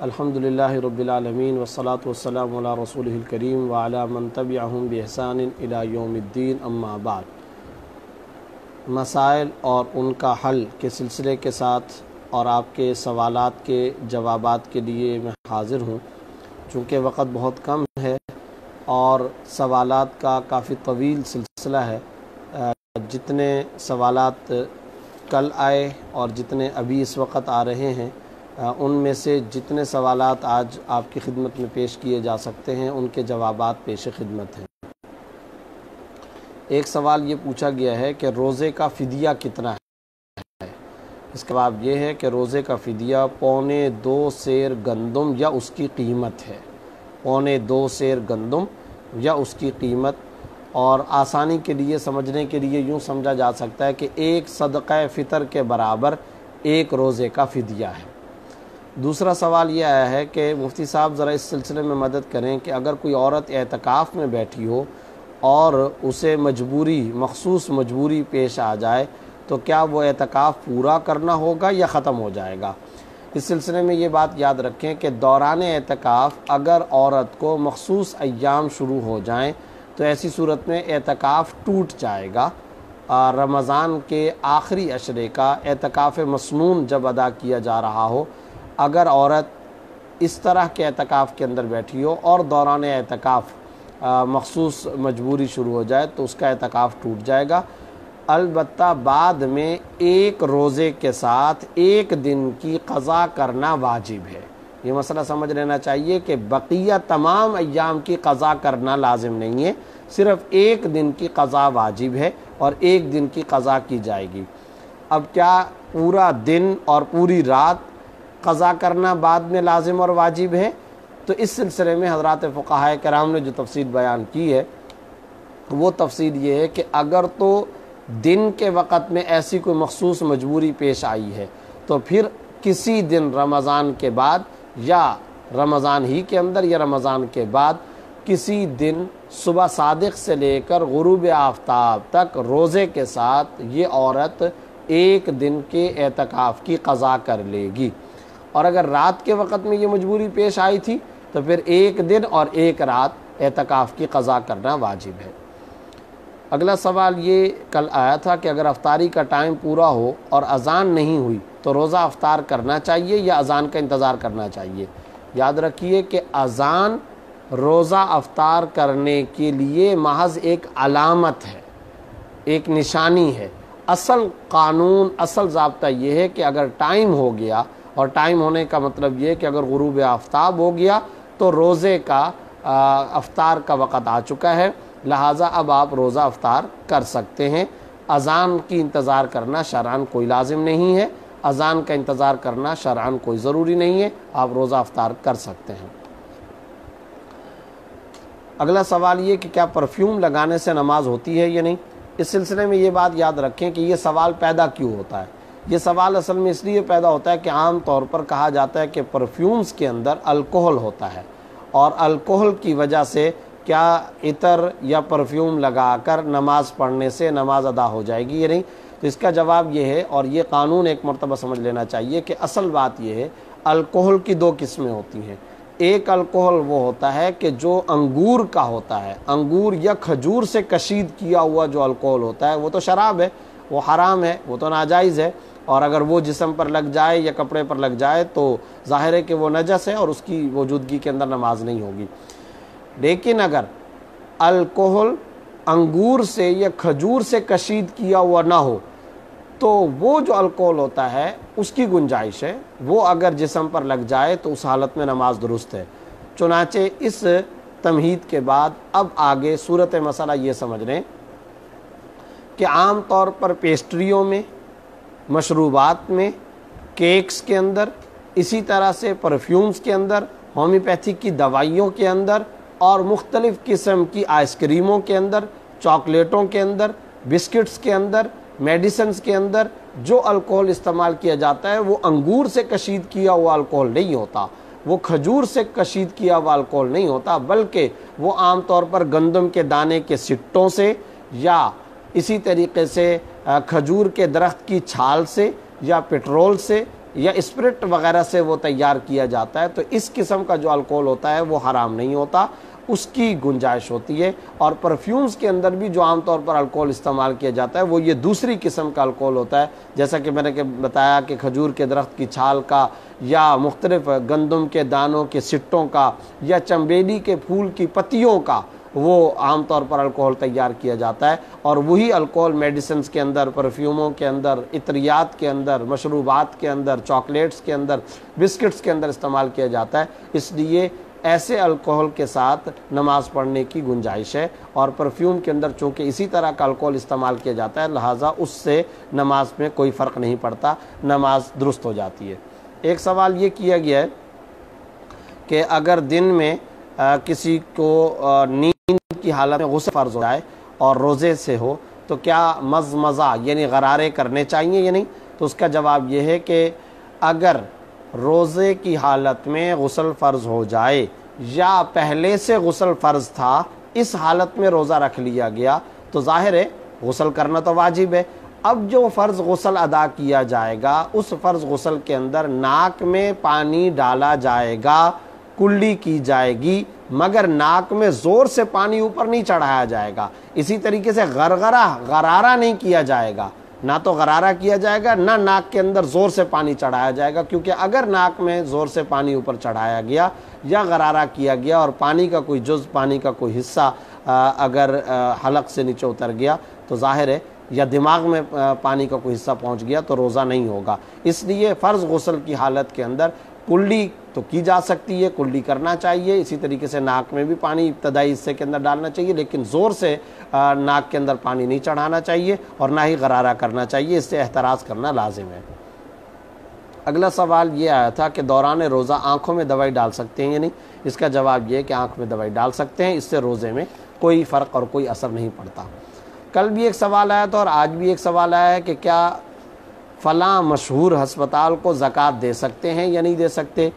अल्हम्दुलिल्लाहि रब्बिल आलमीन वस्सलातु वस्सलामु अला रसूलिल करीम व अला मन तबिअहुम बिहसान इला यौमिद्दीन, अम्मा बाद। मसाइल और उनका हल के सिलसिले के साथ और आपके सवालात के जवाबात के लिए मैं हाज़िर हूँ। चूँकि वक़्त बहुत कम है और सवालात का काफ़ी तवील सिलसिला है जितने सवालात कल आए और जितने अभी इस वक्त आ रहे हैं उनमें से जितने सवाल आज आपकी खिदमत में पेश किए जा सकते हैं, उनके जवाब पेश खिदमत हैं। एक सवाल ये पूछा गया है कि रोज़े का फ़िदिया कितना है? इसका जवाब ये है कि रोज़े का फ़िदिया पौने दो शेर गंदम या उसकी कीमत है। पौने दो शेर गंदम या उसकी कीमत। और आसानी के लिए, समझने के लिए यूँ समझा जा सकता है कि एक सदक़ फ़ितर के बराबर एक रोज़े का फ़िदिया है। दूसरा सवाल ये आया है कि मुफ्ती साहब ज़रा इस सिलसिले में मदद करें कि अगर कोई औरत एतकाफ़ में बैठी हो और उसे मजबूरी, मखसूस मजबूरी पेश आ जाए तो क्या वो एतकाफ़ पूरा करना होगा या ख़त्म हो जाएगा? इस सिलसिले में ये बात याद रखें कि दौरान एतकाफ़ अगर औरत को मखसूस अयाम शुरू हो जाएँ तो ऐसी सूरत में एतकाफ़ टूट जाएगा। रमज़ान के आखिरी अशरे का एतकाफ़ मसनून जब अदा किया जा रहा हो अगर औरत इस तरह के एतकाफ़ के अंदर बैठी हो और दौरान एतकाफ़ मखसूस मजबूरी शुरू हो जाए तो उसका एतकाफ़ टूट जाएगा। अलबत् बाद में एक रोज़े के साथ एक दिन की कज़ा करना वाजिब है। ये मसला समझ लेना चाहिए कि बकिया तमाम अयाम की कज़ा करना लाजिम नहीं है। सिर्फ़ एक दिन की कज़ा वाजिब है और एक दिन की कज़ा की जाएगी। अब क्या पूरा दिन और पूरी रात कज़ा करना बाद में लाजिम और वाजिब है। तो इस सिलसिले में हज़रत फ़ुकाह कराम ने जो तफसील बयान की है, वो तफसील ये है कि अगर तो दिन के वक़्त में ऐसी कोई मखसूस मजबूरी पेश आई है तो फिर किसी दिन रमज़ान के बाद या रमज़ान ही के अंदर या रमज़ान के बाद किसी दिन सुबह सादिक से लेकर गुरूब आफ्ताब तक रोज़े के साथ ये औरत एक दिन के एतकाफ़ की कज़ा कर लेगी। और अगर रात के वक़्त में ये मजबूरी पेश आई थी तो फिर एक दिन और एक रात एतकाफ़ की कज़ा करना वाजिब है। अगला सवाल ये कल आया था कि अगर अफ्तारी का टाइम पूरा हो और अज़ान नहीं हुई तो रोज़ा अफ्तार करना चाहिए या अज़ान का इंतज़ार करना चाहिए? याद रखिए कि अज़ान रोज़ा अफ्तार करने के लिए महज एक अलामत है, एक निशानी है। असल कानून, असल जबता यह है कि अगर टाइम हो गया और टाइम होने का मतलब ये कि अगर गुरूब आफ्ताब हो गया तो रोज़े का अफ्तार का वक़्त आ चुका है। लिहाजा अब आप रोज़ा अफ्तार कर सकते हैं। अज़ान की इंतज़ार करना शरान कोई लाजिम नहीं है। अज़ान का इंतज़ार करना शरान कोई ज़रूरी नहीं है। आप रोज़ा अफ्तार कर सकते हैं। अगला सवाल ये कि क्या परफ्यूम लगाने से नमाज़ होती है या नहीं? इस सिलसिले में ये बात याद रखें कि ये सवाल पैदा क्यों होता है? ये सवाल असल में इसलिए पैदा होता है कि आम तौर पर कहा जाता है कि परफ्यूम्स के अंदर अल्कोहल होता है। और अल्कोहल की वजह से क्या इतर या परफ्यूम लगाकर नमाज़ पढ़ने से नमाज़ अदा हो जाएगी या नहीं? तो इसका जवाब ये है और ये कानून एक मरतबा समझ लेना चाहिए कि असल बात यह है अल्कोहल की दो किस्में होती हैं। एक अल्कोहल वो होता है कि जो अंगूर का होता है, अंगूर या खजूर से कशीद किया हुआ जो अल्कोहल होता है, वो तो शराब है, वो हराम है, वो तो नाजायज़ है। और अगर वो जिसम पर लग जाए या कपड़े पर लग जाए तो ज़ाहिर है कि वो नजस है और उसकी मौजूदगी के अंदर नमाज़ नहीं होगी। लेकिन अगर अल्कोहल अंगूर से या खजूर से कशीद किया हुआ ना हो तो वो जो अल्कोहल होता है, उसकी गुंजाइश है। वो अगर जिसम पर लग जाए तो उस हालत में नमाज़ दुरुस्त है। चुनाचे इस तमहीद के बाद अब आगे सूरत मसला ये समझ लें कि आम तौर पर पेस्ट्रियों में मशरूबात में केक्स के अंदर, इसी तरह से परफ्यूम्स के अंदर होम्योपैथी की दवाइयों के अंदर और मुख्तलिफ़ किस्म की आइसक्रीमों के अंदर चॉकलेटों के अंदर बिस्किट्स के अंदर मेडिसिन के अंदर, जो अल्कोहल इस्तेमाल किया जाता है, वो अंगूर से कशीद किया हुआ अल्कोहल नहीं होता, वो खजूर से कशीद किया हुआ अल्कोहल नहीं होता, बल्कि वो आम तौर पर गंदम के दाने के सिट्टों से या इसी तरीके से खजूर के दरख्त की छाल से या पेट्रोल से या स्प्रिट वगैरह से वो तैयार किया जाता है तो इस किस्म का जो अल्कोहल होता है वो हराम नहीं होता, उसकी गुंजाइश होती है। और परफ्यूम्स के अंदर भी जो आमतौर पर अल्कोहल इस्तेमाल किया जाता है, वो ये दूसरी किस्म का अल्कोहल होता है। जैसा कि मैंने के बताया कि खजूर के दरख्त की छाल का या मुख्तलिफ़ गंदम के दानों के सिट्टों का या चम्बेली के फूल की पत्तियों का वो आमतौर पर अल्कोहल तैयार किया जाता है और वही अल्कोहल मेडिसिन के अंदर परफ्यूमों के अंदर इतरियात के अंदर मशरूबात के अंदर चॉकलेट्स के अंदर बिस्किट्स के अंदर इस्तेमाल किया जाता है। इसलिए ऐसे अल्कोहल के साथ नमाज़ पढ़ने की गुंजाइश है और परफ्यूम के अंदर चूँकि इसी तरह का अल्कोहल इस्तेमाल किया जाता है लिहाजा उससे नमाज़ में कोई फ़र्क नहीं पड़ता नमाज़ दुरुस्त हो जाती है। एक सवाल ये किया गया है कि अगर दिन में आ, किसी को नींद की हालत में गुस्से फ़र्ज़ हो जाए और रोज़े से हो तो क्या मज़ मज़ा यानी गरारे करने चाहिए या नहीं? तो उसका जवाब ये है कि अगर रोज़े की हालत में गसल फ़र्ज़ हो जाए, या पहले से गसल फ़र्ज़ था, इस हालत में रोज़ा रख लिया गया तो ज़ाहिर है, गसल करना तो वाजिब है। अब जो फ़र्ज़ गसल अदा किया जाएगा, उस फ़र्ज़ गसल के अंदर नाक में पानी डाला जाएगा कुल्ली की जाएगी, मगर नाक में ज़ोर से पानी ऊपर नहीं चढ़ाया जाएगा। इसी तरीके से गरगरा, गरारा नहीं किया जाएगा। ना तो गरारा किया जाएगा, ना नाक के अंदर ज़ोर से पानी चढ़ाया जाएगा, क्योंकि अगर नाक में ज़ोर से पानी ऊपर चढ़ाया गया या गरारा किया गया और पानी का कोई जुज़, पानी का कोई हिस्सा अगर हलक से नीचे उतर गया तो ज़ाहिर है, या दिमाग में पानी का कोई हिस्सा पहुँच गया तो रोज़ा नहीं होगा। इसलिए फ़र्ज़ गसल की हालत के अंदर कुल्ली तो की जा सकती है, कुल्ली करना चाहिए। इसी तरीके से नाक में भी पानी, इब्तदाई हिस्से के अंदर डालना चाहिए, लेकिन ज़ोर से नाक के अंदर पानी नहीं चढ़ाना चाहिए और ना ही गरारा करना चाहिए। इससे एहतराज़ करना लाजिम है। अगला सवाल ये आया था कि दौरान रोज़ा आँखों में दवाई डाल सकते हैं या नहीं? इसका जवाब ये है कि आँख में दवाई डाल सकते हैं। इससे रोज़े में कोई फ़र्क और कोई असर नहीं पड़ता। कल भी एक सवाल आया था और आज भी एक सवाल आया है कि क्या फ़लाँ मशहूर हस्पताल को ज़क़़त दे सकते हैं या नहीं दे सकते?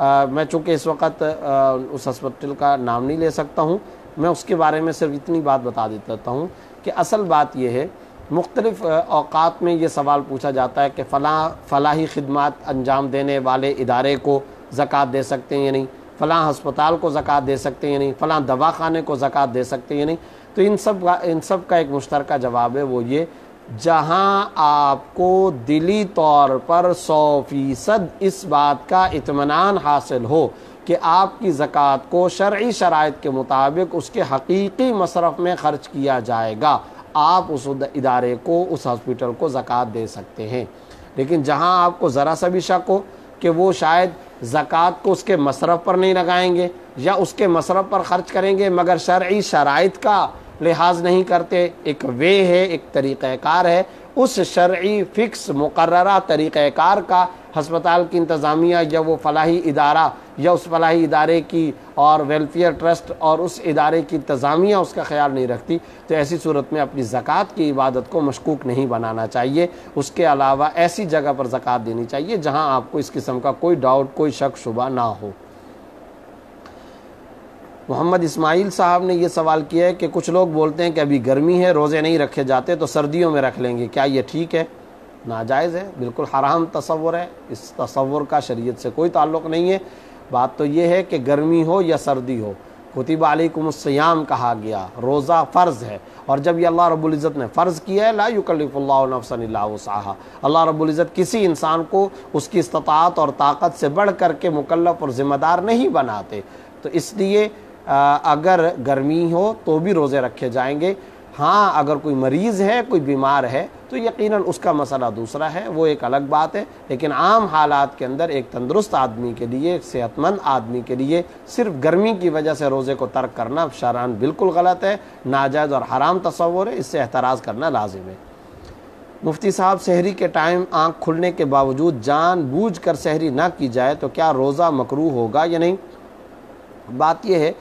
आ, मैं चूँकि इस वक्त आ, उस हस्पिटल का नाम नहीं ले सकता हूँ मैं उसके बारे में सिर्फ़ इतनी बात बता देता हूँ कि असल बात यह है मुख्तलिफ़ अवकात में ये सवाल पूछा जाता है कि फ़लाँ फ़लाही खदमात अंजाम देने वाले इदारे को ज़क़़त दे सकते हैं या नहीं? फ़लाँ हस्पताल को ज़क़़त दे सकते हैं या नहीं? फ़लाँ दवाखाने को ज़क़़त दे सकते हैं या नहीं? तो इन सब इन सब का एक मुश्तर जवाब है वो ये जहाँ आपको दिली तौर पर सौ फ़ीसद इस बात का इतमान हासिल हो कि आपकी ज़क़़त को शर्य शराइ के मुताबिक उसके हकीकी मसरफ़ में ख़र्च किया जाएगा। आप उस इदारे को, उस हॉस्पिटल को ज़क़़त दे सकते हैं। लेकिन जहाँ आपको ज़रा सा भी शक हो कि वो शायद ज़क़़त को उसके मसरफ़ पर नहीं लगाएँगे या उसके मसरफ़ पर ख़र्च करेंगे, मगर शर्य शराइ का लिहाज नहीं करते, एक वे है, एक तरीक़ार है। उस शर्य फ़िक्स मुकर्रा तरीक़ार का हस्पताल की इंतज़ामिया या वो फलाही इदारा या उस फलाही इदारे की और वेलफेयर ट्रस्ट और उस इदारे की इंतज़ामिया उसका ख्याल नहीं रखती। तो ऐसी सूरत में अपनी ज़क़़त की इबादत को मशकूक नहीं बनाना चाहिए। उसके अलावा ऐसी जगह पर ज़क़़त देनी चाहिए जहाँ आपको इस किस्म का कोई डाउट, कोई शक, शुबा ना हो। मोहम्मद इस्माइल साहब ने यह सवाल किया है कि कुछ लोग बोलते हैं कि अभी गर्मी है, रोज़े नहीं रखे जाते तो सर्दियों में रख लेंगे। क्या ये ठीक है? नाजायज़ है, बिल्कुल हराम तस्वुर है। इस तस्वुर का शरीयत से कोई ताल्लुक़ नहीं है। बात तो ये है कि गर्मी हो या सर्दी हो, कुतिब अलकुमसयाम कहा गया, रोज़ा फ़र्ज़ है। और जब ये अल्लाह रबुल्ज़त ने फ़र्ज़ किया है, ला अल्लाह रबुल्ज़त किसी इंसान को उसकी इस्तात और ताकत से बढ़ कर के मुकल्लफ़ और ज़िम्मेदार नहीं बनाते। तो इसलिए अगर गर्मी हो तो भी रोज़े रखे जाएँगे। हाँ अगर कोई मरीज़ है, कोई बीमार है तो यकीनन उसका मसला दूसरा है, वो एक अलग बात है। लेकिन आम हालात के अंदर एक तंदुरुस्त आदमी के लिए एक सेहतमंद आदमी के लिए सिर्फ़ गर्मी की वजह से रोज़े को तर्क करना शरान बिल्कुल गलत है। नाजायज़ और हराम तस्वुर है, इससे एतराज़ करना लाजिम है। मुफ्ती साहब, शहरी के टाइम आँख खुलने के बावजूद जान बूझ कर शहरी ना की जाए तो क्या रोज़ा मकरू होगा या नहीं? बात यह है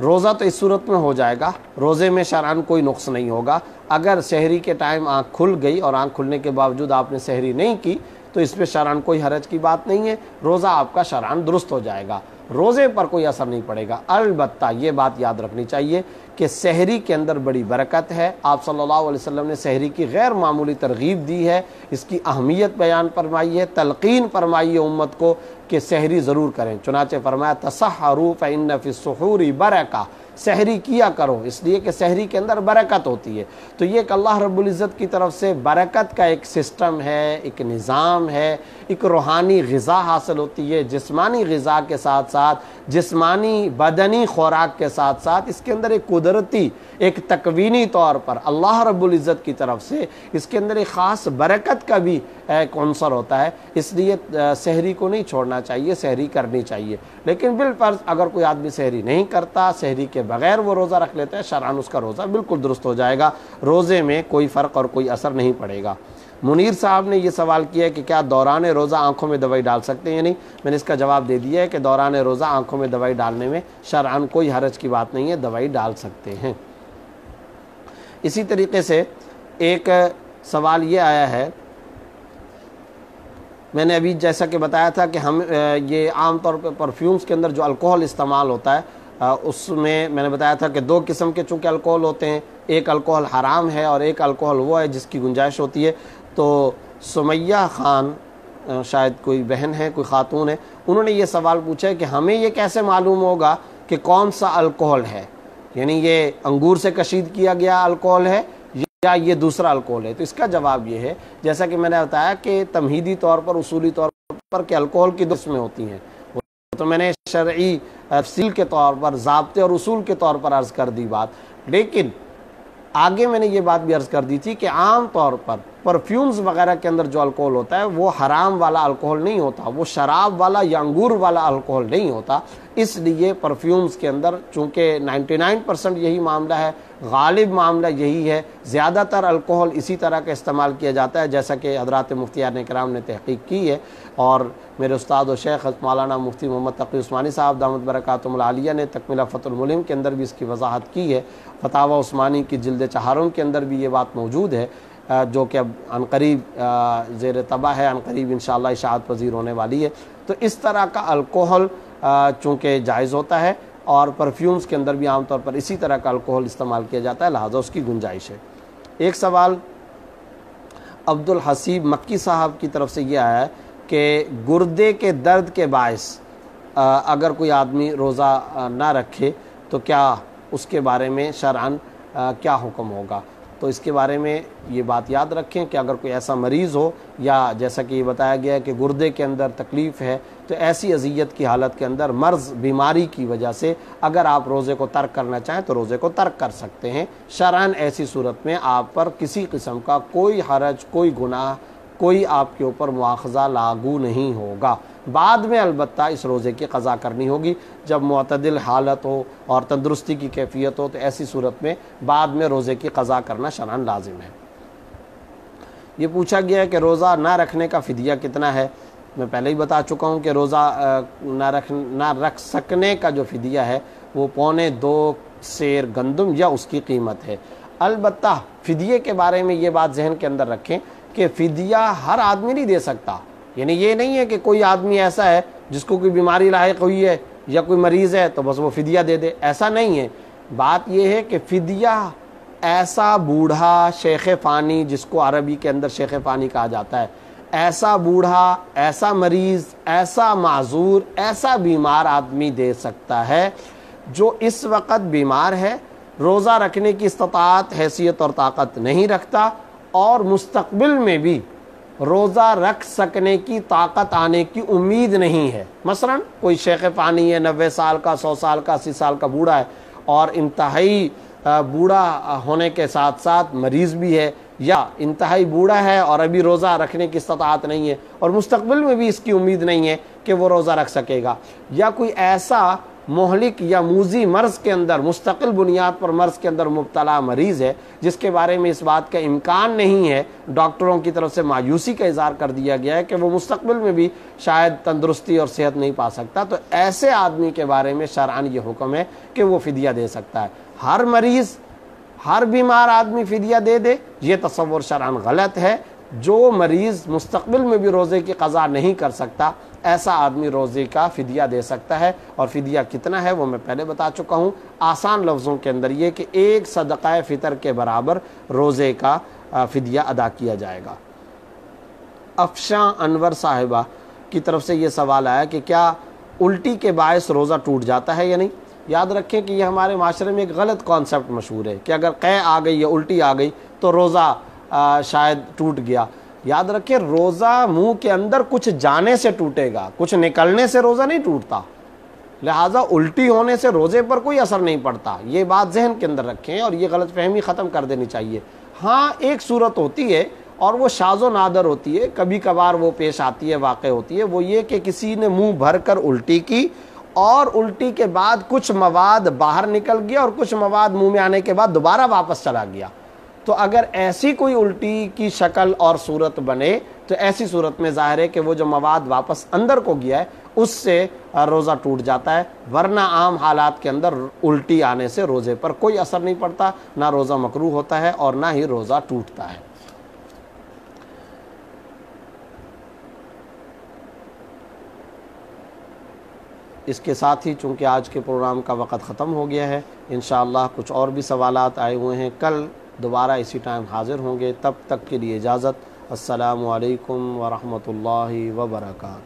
रोज़ा तो इस सूरत में हो जाएगा। रोज़े में शरान कोई नुक्स नहीं होगा। अगर शहरी के टाइम आँख खुल गई और आँख खुलने के बावजूद आपने शहरी नहीं की तो इस पर शरान कोई हरज की बात नहीं है। रोज़ा आपका शरान दुरुस्त हो जाएगा। रोज़े पर कोई असर नहीं पड़ेगा। अलबत् ये बात याद रखनी चाहिए कि शहरी के अंदर बड़ी बरकत है। आप सल्लल्लाहु अलैहि वसल्लम ने शहरी की गैर मामूली तरगीब दी है। इसकी अहमियत बयान फरमाई है। तलकिन फरमाई है उम्मत को कि शहरी ज़रूर करें। चुनाचे फरमाया तसहरूफ़ इन फ़िसहूरी बरका। सहरी किया करो, इसलिए कि सहरी के अंदर बरकत होती है। तो ये एक अल्लाह रब्बुल इज़्ज़त की तरफ़ से बरकत का एक सिस्टम है, एक निज़ाम है, एक रूहानी गज़ा हासिल होती है, जिस्मानी गज़ा के साथ साथ, जिस्मानी बदनी खुराक के साथ साथ, इसके अंदर एक कुदरती, एक तकवीनी तौर पर अल्लाह रब्बुल इज़्ज़त की तरफ़ से इसके अंदर एक ख़ास बरकत का भी एक अनसर होता है। इसलिए सहरी को नहीं छोड़ना चाहिए, सहरी करनी चाहिए। लेकिन बिलफर्ज अगर कोई आदमी सहरी नहीं करता, सहरी के बगैर वो रोज़ा रख लेता है शरान उसका रोज़ा बिल्कुल दुरुस्त हो जाएगा। रोज़े में कोई फ़र्क और कोई असर नहीं पड़ेगा। मुनीर साहब ने यह सवाल किया है कि क्या दौरान रोज़ा आँखों में दवाई डाल सकते हैं या नहीं? मैंने इसका जवाब दे दिया है कि दौरान रोज़ा आँखों में दवाई डालने में शरान कोई हरज की बात नहीं है, दवाई डाल सकते हैं। इसी तरीके से एक सवाल ये आया है। मैंने अभी जैसा कि बताया था कि हम ये आम तौर पर परफ्यूम्स के अंदर जो अल्कोहल इस्तेमाल होता है उसमें मैंने बताया था कि दो किस्म के चूँकि अल्कोहल होते हैं, एक अल्कोहल हराम है और एक अल्कोहल वो है जिसकी गुंजाइश होती है। तो सुमैया ख़ान शायद कोई बहन है, कोई ख़ातून है, उन्होंने ये सवाल पूछा है कि हमें ये कैसे मालूम होगा कि कौन सा अल्कोहल है? यानी ये अंगूर से कशीद किया गया अल्कोहल है या ये दूसरा अल्कोहल है? तो इसका जवाब ये है, जैसा कि मैंने बताया कि तमहीदी तौर पर, उसूली तौर पर कि अल्कोहल की में होती हैं। तो मैंने शर्ई तफसील के तौर पर, जबते और असूल के तौर पर अर्ज़ कर दी बात। लेकिन आगे मैंने ये बात भी अर्ज़ कर दी थी कि आम तौर पर परफ्यूम्स वगैरह के अंदर जो अल्कोहल होता है, वो हराम वाला अल्कोहल नहीं होता, वो शराब वाला या अंगूर वाला अल्कोहल नहीं होता। इसलिए परफ्यूम्स के अंदर, चूँकि 99 परसेंट यही मामला है, गालिब मामला यही है, ज़्यादातर अल्कोहल इसी तरह का इस्तेमाल किया जाता है, जैसा कि हज़रत मुफ्तियान कराम ने तहकीक की है, और मेरे उस्ताद और शेख मौलाना मुफ्ती मोहम्मद तकी उस्मानी साहब दामद बरक़ातमिया ने तकमिला फ़तुलमलिम के अंदर भी इसकी वजाहत की है, फतावा उस्मानी की जल्द चहारों के अंदर भी ये बात मौजूद है जो कि अब अनकरीब ज़ेर तबाह है, अनकरीब इन इशात पजीर होने वाली है। तो इस तरह का अल्कोहल चूँकि जायज़ होता है और परफ्यूम्स के अंदर भी आमतौर पर इसी तरह का अल्कोहल इस्तेमाल किया जाता है, लिहाजा उसकी गुंजाइश है। एक सवाल, अब्दुल हसीब मक्की साहब की तरफ़ से यह आया है कि गुर्दे के दर्द के बायस अगर कोई आदमी रोज़ा ना रखे तो क्या उसके बारे में शरान क्या हुक्म होगा? तो इसके बारे में ये बात याद रखें कि अगर कोई ऐसा मरीज़ हो या जैसा कि बताया गया है कि गुर्दे के अंदर तकलीफ़ है तो ऐसी अजियत की हालत के अंदर मर्ज़ बीमारी की वजह से अगर आप रोज़े को तर्क करना चाहें तो रोज़े को तर्क कर सकते हैं। शरान ऐसी सूरत में आप पर किसी किस्म का कोई हरज, कोई गुनाह, कोई आपके ऊपर मुआवजा लागू नहीं होगा। बाद में अलबत् इस रोज़े की कज़ा करनी होगी। जब मतदिल हालत हो और तंदरुस्ती की कैफियत हो तो ऐसी सूरत में बाद में रोज़े की कज़ा करना शरान लाजिम है। ये पूछा गया है कि रोज़ा ना रखने का फ़िदिया कितना है? मैं पहले ही बता चुका हूँ कि रोज़ा ना रख ना रख सकने का जो फ़िदिया है, वो पौने दो शेर गंदम या उसकी कीमत है। अलबत् फ़िदिये के बारे में ये बात जहन के अंदर रखें कि फ़िदिया हर आदमी नहीं दे सकता। यानी ये नहीं है कि कोई आदमी ऐसा है जिसको कोई बीमारी लायक हुई है या कोई मरीज़ है तो बस वो फ़िदिया दे दे। ऐसा नहीं है। बात यह है कि फ़िदिया ऐसा बूढ़ा शेख फ़ानी जिसको अरबी के अंदर शेख फ़ानी कहा जाता है ऐसा बूढ़ा, ऐसा मरीज़, ऐसा माजूर, ऐसा बीमार आदमी दे सकता है, जो इस वक्त बीमार है, रोज़ा रखने की इस्तात हैसियत और ताकत नहीं रखता और मुस्तबिल में भी रोज़ा रख सकने की ताकत आने की उम्मीद नहीं है। मसलन, कोई शेख पानी है नबे साल का, सौ साल का, अस्सी साल का बूढ़ा है और इंतहाई बूढ़ा होने के साथ साथ मरीज़ भी है या इंतहाई बूढ़ा है और अभी रोज़ा रखने की इस्तात नहीं है और मुस्तबिल में भी इसकी उम्मीद नहीं है कि वो रोज़ा रख सकेगा। या कोई ऐसा मोहलिक या मूजी मर्ज़ के अंदर, मुस्तकिल बुनियाद पर मर्ज़ के अंदर मुबतला मरीज़ है, जिसके बारे में इस बात का इम्कान नहीं है, डॉक्टरों की तरफ़ से मायूसी का इजहार कर दिया गया है कि वो मुस्तबिल में भी शायद तंदरुस्ती और सेहत नहीं पा सकता। तो ऐसे आदमी के बारे में शरान ये हुक्म है कि वो फिदिया दे सकता है। हर मरीज़ हर बीमार आदमी फिदिया दे दे, ये तस्वुर शरान गलत है। जो मरीज़ मुस्तबिल में भी रोज़े की कज़ा नहीं कर सकता, ऐसा आदमी रोज़े का फ़िदिया दे सकता है। और फ़िदिया कितना है, वो मैं पहले बता चुका हूँ। आसान लफ्ज़ों के अंदर ये कि एक सदक़ फ़ितर के बराबर रोज़े का फ़िदिया अदा किया जाएगा। अफशा अनवर साहिबा की तरफ़ से ये सवाल आया कि क्या उल्टी के बायस रोज़ा टूट जाता है या नहीं? याद रखें कि ये हमारे माशरे में एक गलत कॉन्सेप्ट मशहूर है कि अगर कै आ गई या उल्टी आ गई तो रोज़ा शायद टूट गया। याद रखें, रोज़ा मुँह के अंदर कुछ जाने से टूटेगा, कुछ निकलने से रोज़ा नहीं टूटता। लिहाजा उल्टी होने से रोज़े पर कोई असर नहीं पड़ता। ये बात जहन के अंदर रखें और ये गलत फहमी ख़त्म कर देनी चाहिए। हाँ एक सूरत होती है और वो शाजो नादर होती है। कभी कभार वो पेश आती है, वाक़ होती है। वो ये कि किसी ने मुँह भर कर उल्टी की और उल्टी के बाद कुछ मवाद बाहर निकल गया और कुछ मवाद मुँह में आने के बाद दोबारा वापस चला गया। तो अगर ऐसी कोई उल्टी की शक्ल और सूरत बने तो ऐसी सूरत में ज़ाहिर है कि वो जो मवाद वापस अंदर को गया है, उससे रोज़ा टूट जाता है, वरना आम हालात के अंदर उल्टी आने से रोज़े पर कोई असर नहीं पड़ता, ना रोज़ा मकरू होता है और ना ही रोज़ा टूटता है। इसके साथ ही चूँकि आज के प्रोग्राम का वक़्त ख़त्म हो गया है इन कुछ और भी सवाल आए हुए हैं। कल दोबारा इसी टाइम हाज़िर होंगे। तब तक के लिए इजाज़त। असलकम वरहमल वर्का